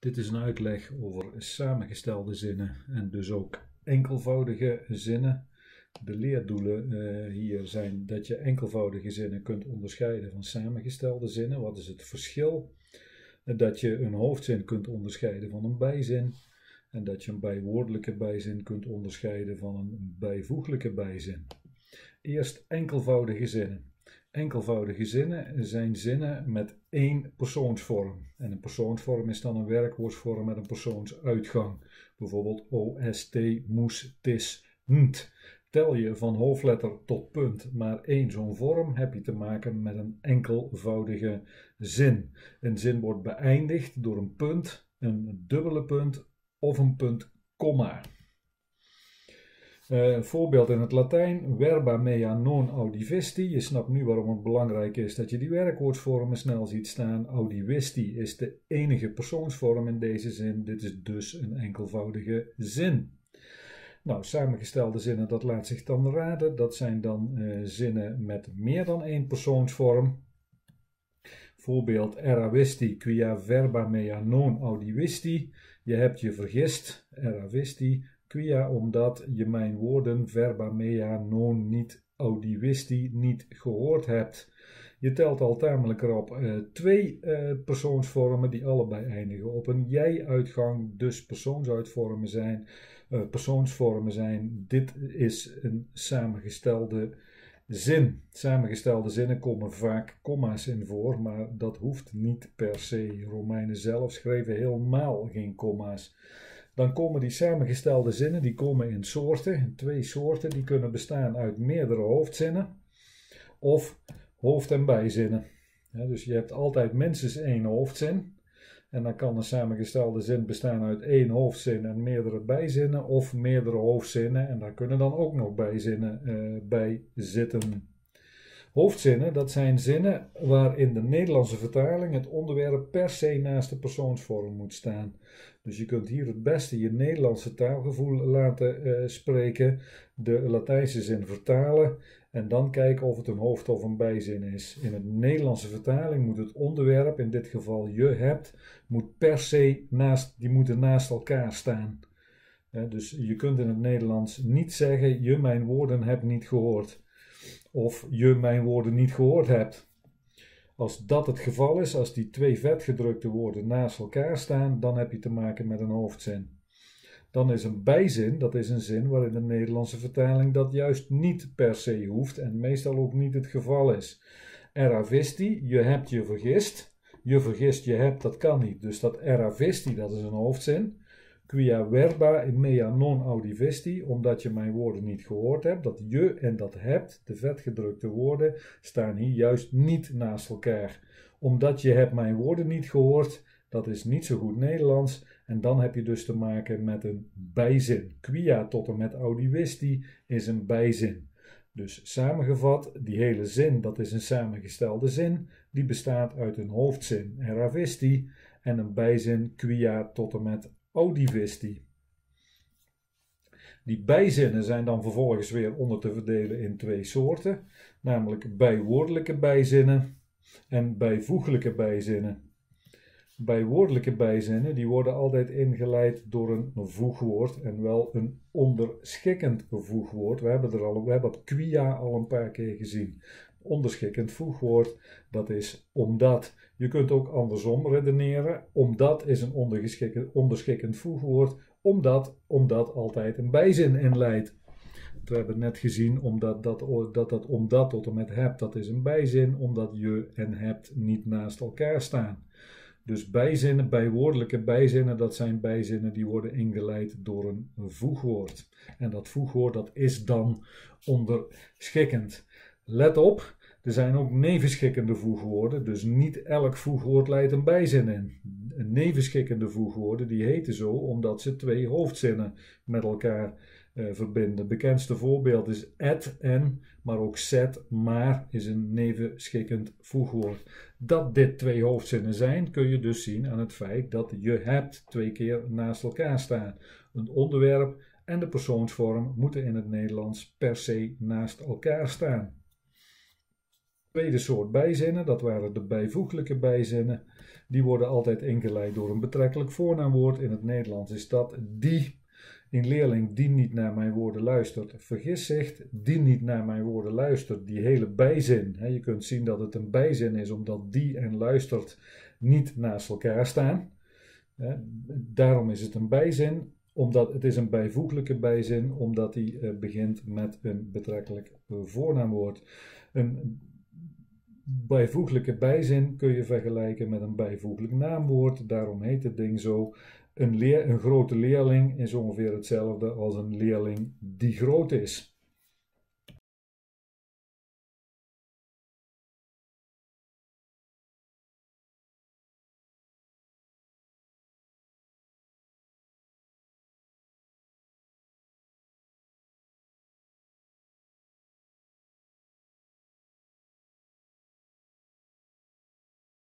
Dit is een uitleg over samengestelde zinnen en dus ook enkelvoudige zinnen. De leerdoelen uh, hier zijn dat je enkelvoudige zinnen kunt onderscheiden van samengestelde zinnen. Wat is het verschil? Dat je een hoofdzin kunt onderscheiden van een bijzin. En dat je een bijwoordelijke bijzin kunt onderscheiden van een bijvoeglijke bijzin. Eerst enkelvoudige zinnen. Enkelvoudige zinnen zijn zinnen met één persoonsvorm. En een persoonsvorm is dan een werkwoordsvorm met een persoonsuitgang. Bijvoorbeeld OST, moes, tis, nt. Tel je van hoofdletter tot punt maar één zo'n vorm, heb je te maken met een enkelvoudige zin. Een zin wordt beëindigd door een punt, een dubbele punt of een punt, komma. Uh, voorbeeld in het Latijn, verba mea non audivisti. Je snapt nu waarom het belangrijk is dat je die werkwoordsvormen snel ziet staan. Audivisti is de enige persoonsvorm in deze zin. Dit is dus een enkelvoudige zin. Nou, samengestelde zinnen, dat laat zich dan raden. Dat zijn dan uh, zinnen met meer dan één persoonsvorm. Voorbeeld eravisti quia verba mea non audivisti. Je hebt je vergist, eravisti Quia omdat je mijn woorden verba mea non niet audivisti niet gehoord hebt. Je telt al tamelijk erop uh, twee uh, persoonsvormen die allebei eindigen op een jij-uitgang, dus persoonsuitvormen zijn, uh, persoonsvormen zijn. Dit is een samengestelde zin. Samengestelde zinnen komen vaak komma's in voor, maar dat hoeft niet per se. Romeinen zelf schreven helemaal geen komma's. Dan komen die samengestelde zinnen, die komen in soorten, twee soorten, die kunnen bestaan uit meerdere hoofdzinnen of hoofd- en bijzinnen. dus je hebt altijd minstens één hoofdzin. En dan kan een samengestelde zin bestaan uit één hoofdzin en meerdere bijzinnen, of meerdere hoofdzinnen, en daar kunnen dan ook nog bijzinnen uh, bij zitten. Hoofdzinnen, dat zijn zinnen waar in de Nederlandse vertaling het onderwerp per se naast de persoonsvorm moet staan. Dus je kunt hier het beste je Nederlandse taalgevoel laten uh, spreken, de Latijnse zin vertalen en dan kijken of het een hoofd- of een bijzin is. In een Nederlandse vertaling moet het onderwerp, in dit geval je hebt, moet per se naast, die moeten naast elkaar staan. dus je kunt in het Nederlands niet zeggen, je mijn woorden hebt niet gehoord. Of je mijn woorden niet gehoord hebt. Als dat het geval is, als die twee vetgedrukte woorden naast elkaar staan, dan heb je te maken met een hoofdzin. Dan is een bijzin, dat is een zin waarin de Nederlandse vertaling dat juist niet per se hoeft en meestal ook niet het geval is. Eravisti, je hebt je vergist. Je vergist, je hebt, dat kan niet. Dus dat eravisti, dat is een hoofdzin quia verba in mea non audivisti, omdat je mijn woorden niet gehoord hebt. Dat je en dat hebt, de vetgedrukte woorden, staan hier juist niet naast elkaar. Omdat je hebt mijn woorden niet gehoord, dat is niet zo goed Nederlands. En dan heb je dus te maken met een bijzin. Quia tot en met audivisti is een bijzin. Dus samengevat, die hele zin, dat is een samengestelde zin. Die bestaat uit een hoofdzin, eravisti, en een bijzin quia tot en met odivisti. Die bijzinnen zijn dan vervolgens weer onder te verdelen in twee soorten, namelijk bijwoordelijke bijzinnen en bijvoeglijke bijzinnen. Bijwoordelijke bijzinnen die worden altijd ingeleid door een voegwoord en wel een onderschikkend voegwoord. We hebben, er al, we hebben quia al een paar keer gezien. Onderschikkend voegwoord, dat is omdat. Je kunt ook andersom redeneren. Omdat is een onderschikkend voegwoord. Omdat, omdat altijd een bijzin inleidt. We hebben net gezien omdat dat, dat, dat omdat tot en met hebt, dat is een bijzin. Omdat je en hebt niet naast elkaar staan. Dus bijzinnen, bijwoordelijke bijzinnen, dat zijn bijzinnen die worden ingeleid door een voegwoord. En dat voegwoord dat is dan onderschikkend. Let op, er zijn ook nevenschikkende voegwoorden, dus niet elk voegwoord leidt een bijzin in. Nevenschikkende voegwoorden die heten zo omdat ze twee hoofdzinnen met elkaar uh, verbinden. Bekendste voorbeeld is et en, maar ook set, maar is een nevenschikkend voegwoord. Dat dit twee hoofdzinnen zijn, kun je dus zien aan het feit dat je hebt twee keer naast elkaar staan. Een onderwerp en de persoonsvorm moeten in het Nederlands per se naast elkaar staan. tweede soort bijzinnen, dat waren de bijvoeglijke bijzinnen. Die worden altijd ingeleid door een betrekkelijk voornaamwoord. In het Nederlands is dat die. In leerling die niet naar mijn woorden luistert, vergis zich. Die niet naar mijn woorden luistert, die hele bijzin. Hè, je kunt zien dat het een bijzin is omdat die en luistert niet naast elkaar staan. Hè, daarom is het een bijzin omdat het is een bijvoeglijke bijzin, omdat die uh, begint met een betrekkelijk voornaamwoord. Een bijvoeglijke bijzin kun je vergelijken met een bijvoeglijk naamwoord, daarom heet het ding zo. Een, leer, een grote leerling is ongeveer hetzelfde als een leerling die groot is.